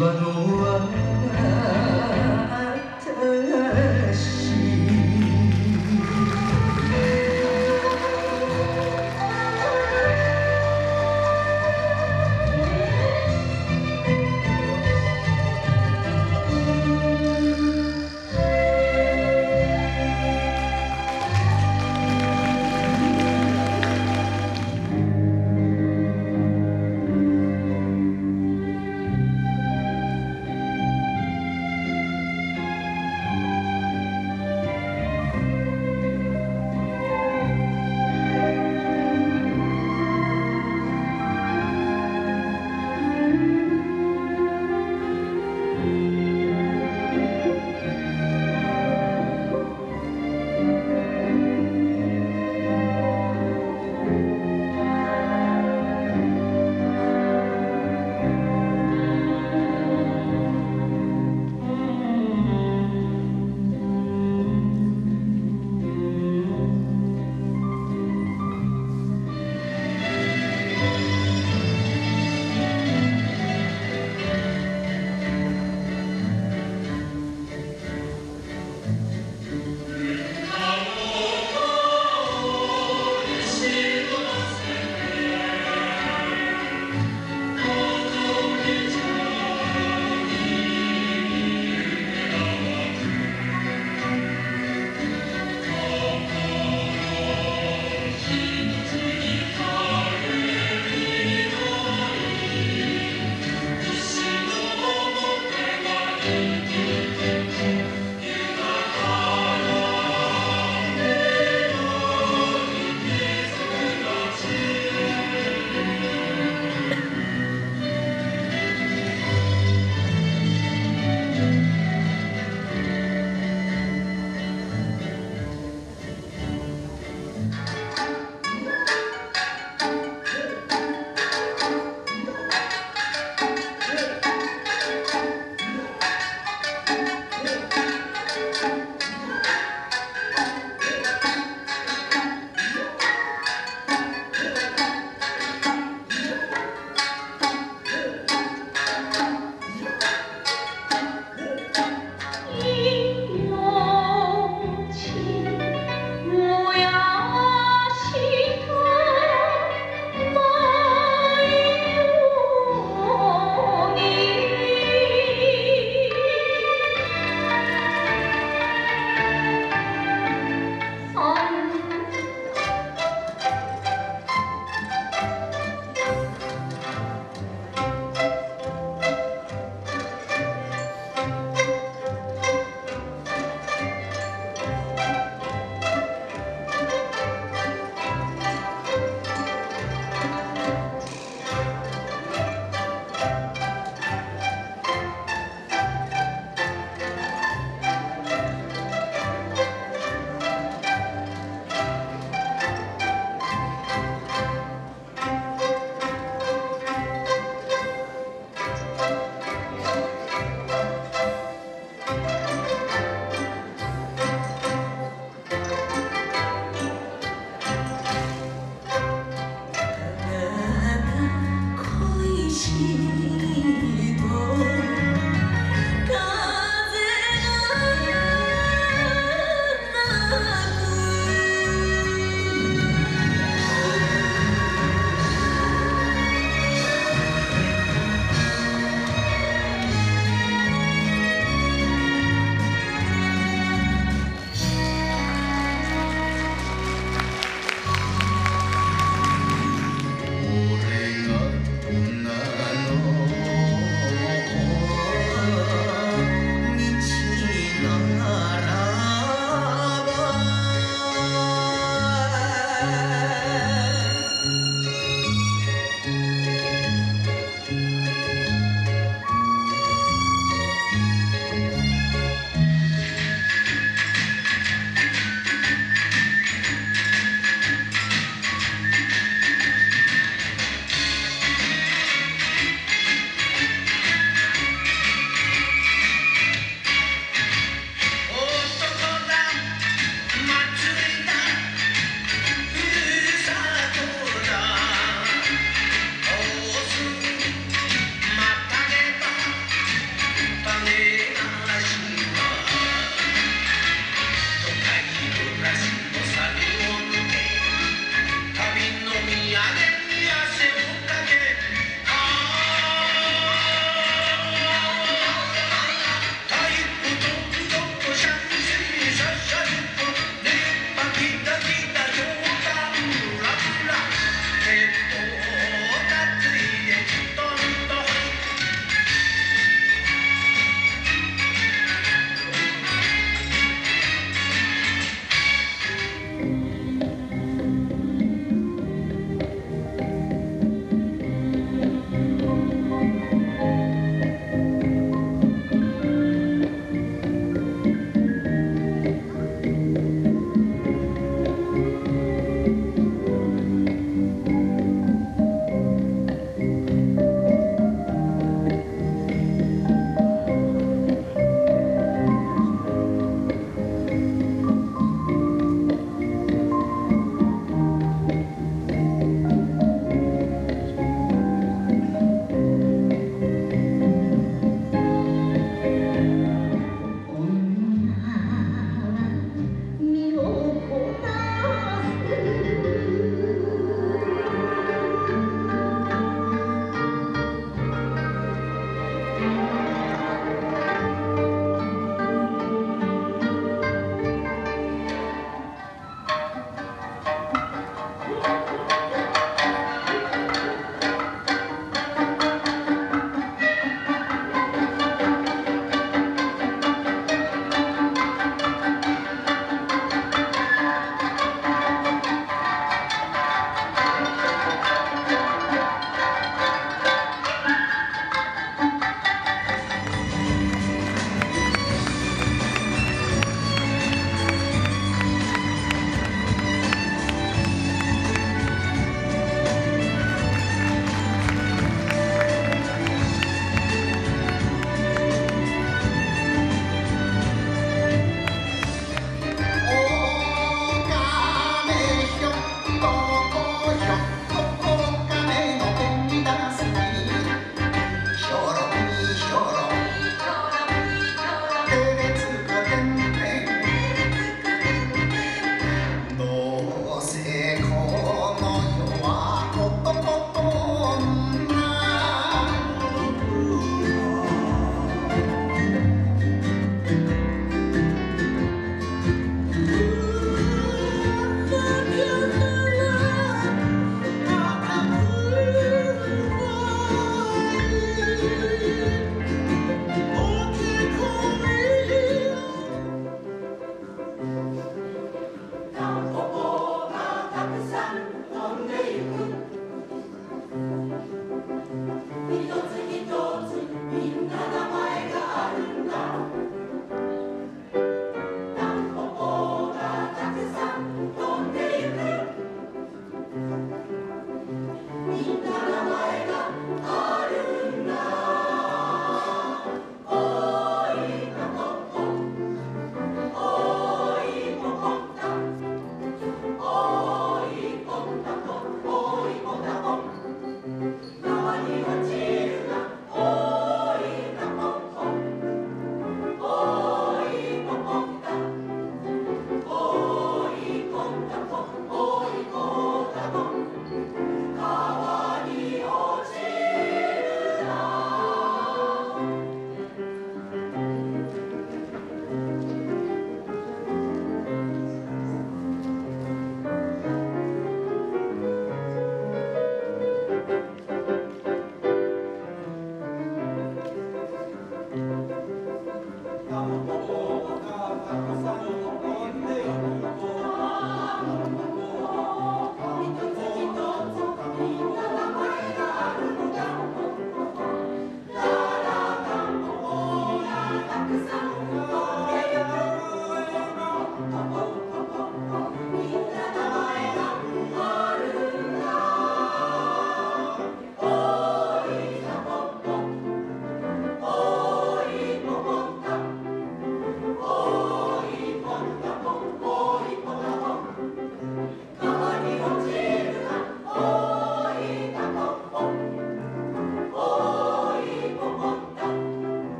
بنو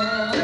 Yeah.